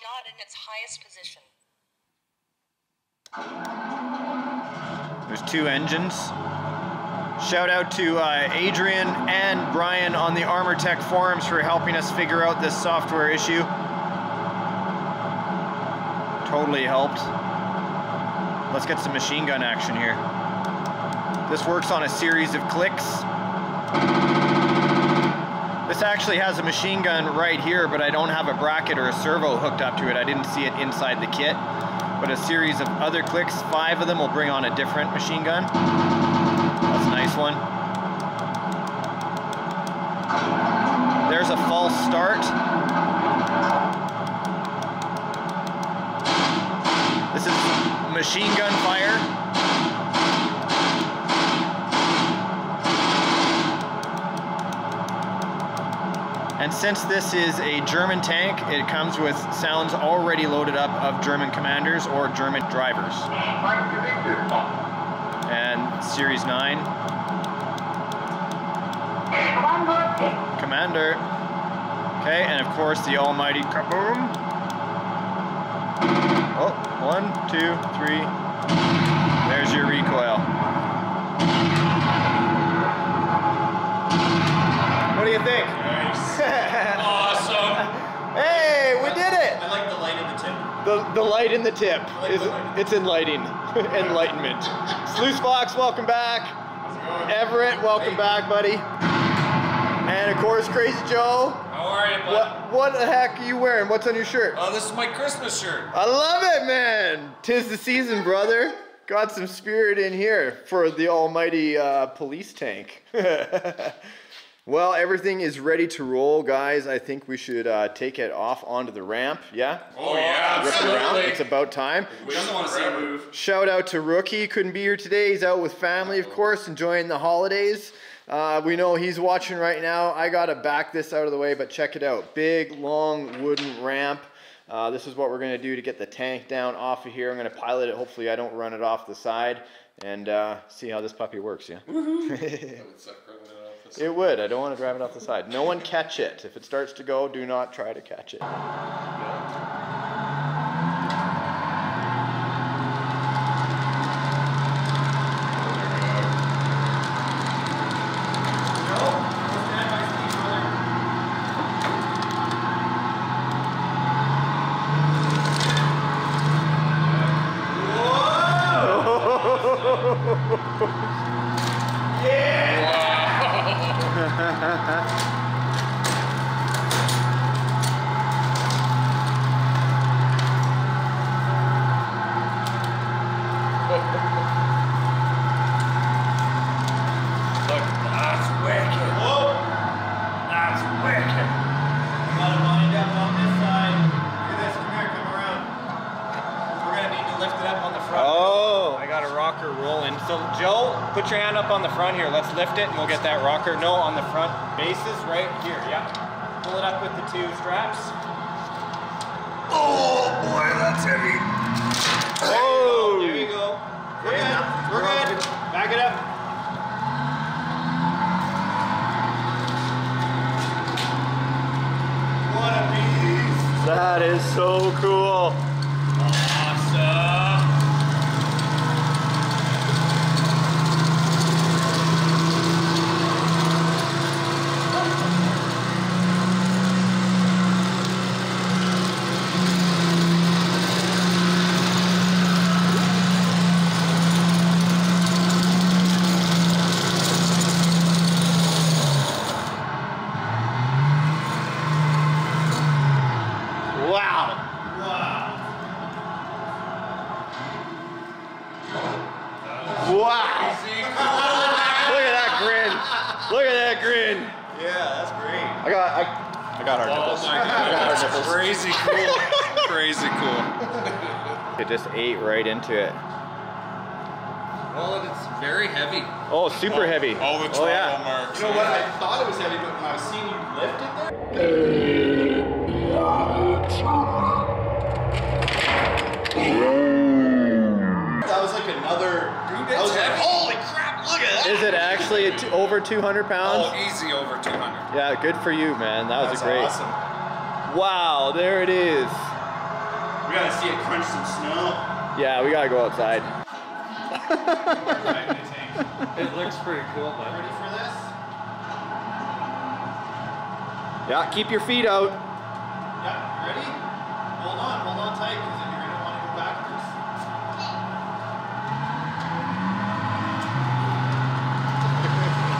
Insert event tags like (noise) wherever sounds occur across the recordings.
not in its highest position. There's two engines. Shout out to uh, Adrian and Brian on the Armortek forums for helping us figure out this software issue. Totally helped. Let's get some machine gun action here. This works on a series of clicks. This actually has a machine gun right here, but I don't have a bracket or a servo hooked up to it. I didn't see it inside the kit. But a series of other clicks, five of them will bring on a different machine gun. That's a nice one. There's a false start. This is machine gun fire. And since this is a German tank, it comes with sounds already loaded up of German commanders or German drivers. And Series 9. Commander. Okay, and of course the almighty kaboom. Oh, one, two, three. There's your recoil. What do you think? Awesome. Hey, we did it! I like the light in the tip. The, the light in the tip like is the light. it's enlightening, (laughs) enlightenment. Sluice Fox, welcome back. Everett, welcome back, buddy. And of course, Crazy Joe. How are you, bud? What what the heck are you wearing? What's on your shirt? Oh, this is my Christmas shirt. I love it, man. Tis the season, brother. Got some spirit in here for the almighty uh, police tank. (laughs) well, everything is ready to roll, guys. I think we should uh, take it off onto the ramp. Yeah? Oh, yeah, Rip it around. absolutely. It's about time. We doesn't want to see a move. Shout out to Rookie. Couldn't be here today. He's out with family, of course, enjoying the holidays. Uh, we know he's watching right now. I got to back this out of the way, but check it out. Big, long wooden ramp. Uh, this is what we're going to do to get the tank down off of here. I'm going to pilot it. Hopefully I don't run it off the side and uh, see how this puppy works, yeah? (laughs) it would. I don't want to drive it off the side. No one catch it. If it starts to go, do not try to catch it. Look, that's wicked. Whoa! That's wicked. Gotta wind up on this side. Look at this. Come here, come around. We're gonna need to lift it up on the front. Oh, I got a rocker rolling. So Joe, put your hand up on the front here. Let's lift it and we'll get that rocker. No, on the front bases right here. Yeah. Pull it up with the two straps. Oh, boy, that's heavy. Oh! oh. There you go. We're good. We're good. Back it up. What a beast. That is so cool. Awesome. Wow. Wow. Wow. Look at that grin. Look at that grin. Yeah, that's great. I got I, I got hard Oh nipples. my god, that's crazy cool. crazy cool. (laughs) It just ate right into it. Well, it's very heavy. Oh, super heavy. All the oh yeah. marks. You know what? I thought it was heavy, but when I was seeing you lift it there. (laughs) That was like another. Dude, I was it's like, heavy. holy crap! Look at that. Is it actually a t- over 200 pounds? Oh, easy over 200. Yeah, good for you, man. That was That's a great. awesome. Wow, there it is. We gotta see it crunch some snow. Yeah, we gotta go outside. (laughs) It looks pretty cool, but Ready for this? Yeah, keep your feet out. Yeah, ready? Hold on, hold on tight,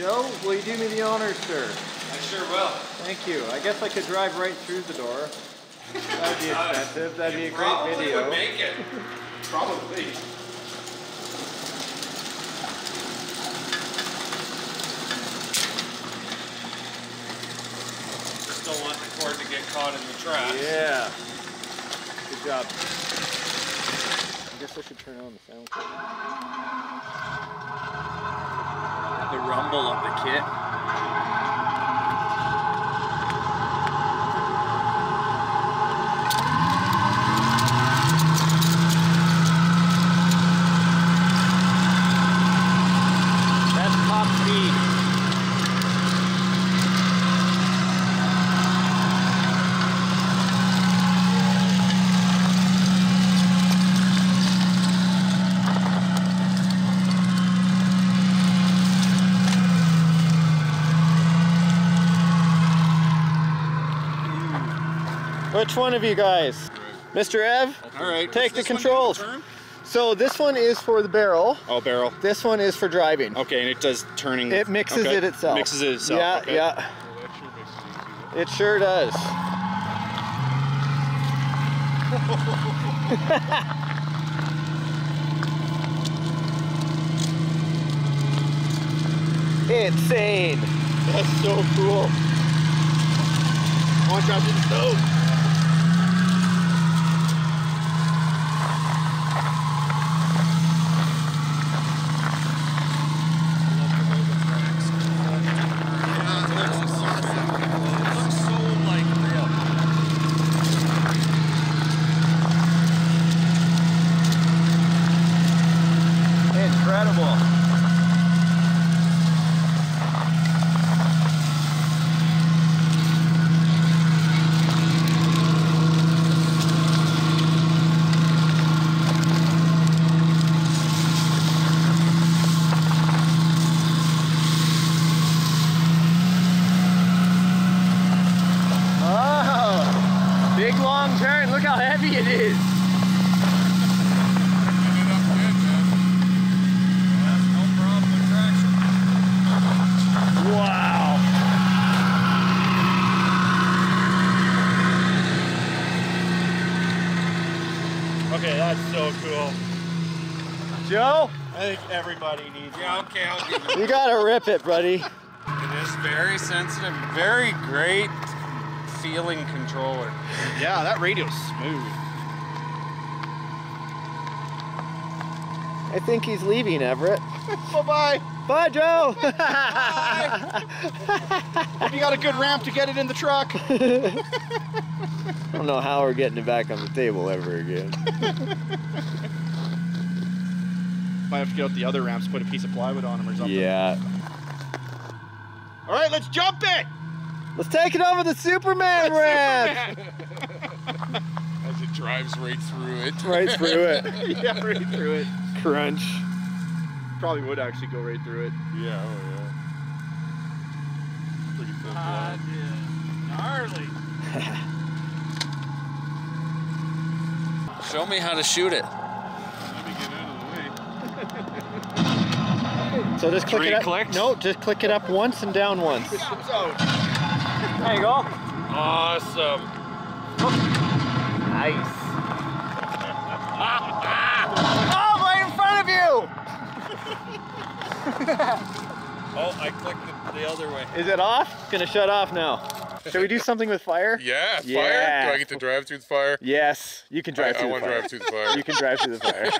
Joe, will you do me the honor, sir? I sure will. Thank you. I guess I could drive right through the door. That'd be (laughs) expensive. That'd be a great video. would make it. Probably. Just don't want the cord to get caught in the trash. Yeah. Good job. I guess I should turn on the sound. The rumble of the kit. Which one of you guys? Mr. Ev? All right. Take the this one do controls. So this one is for the barrel. Oh, barrel. This one is for driving. Okay, and it does turning. It mixes okay. it itself. Mixes it itself. Yeah, okay. yeah. It sure does. (laughs) Insane. That's so cool. Watch out to the stove. Incredible. Oh, big long turn. Look how heavy it is. Wow. Okay, that's so cool. Joe, I think everybody needs Yeah, okay, I'll give it. you gotta rip it, buddy. It is very sensitive, very great feeling controller. Yeah, that radio's smooth. I think he's leaving, Everett. (laughs) Bye bye. Bye, Joe. (laughs) Hope you got a good ramp to get it in the truck. (laughs) I don't know how we're getting it back on the table ever again. Might have to get out the other ramps, put a piece of plywood on them or something. Yeah. All right, let's jump it. Let's take it over the Superman ramp. (laughs) As it drives right through it. Right through it. (laughs) yeah, right through it. Crunch. Probably would actually go right through it. Yeah, oh yeah. Pretty full Ah, blown. (laughs) Show me how to shoot it. Let me get out of the way. So just click Three it up. clicks? No, just click it up once and down once. There you go. Awesome. Nice. (laughs) Oh, right in front of you! (laughs) Oh, I clicked the, the other way. Is it off? It's gonna shut off now. Shall we do something with fire? (laughs) Yeah, fire. Yeah. Do I get to drive through the fire? Yes, you can drive I, I through want the to fire. drive through the fire. You can drive through the fire.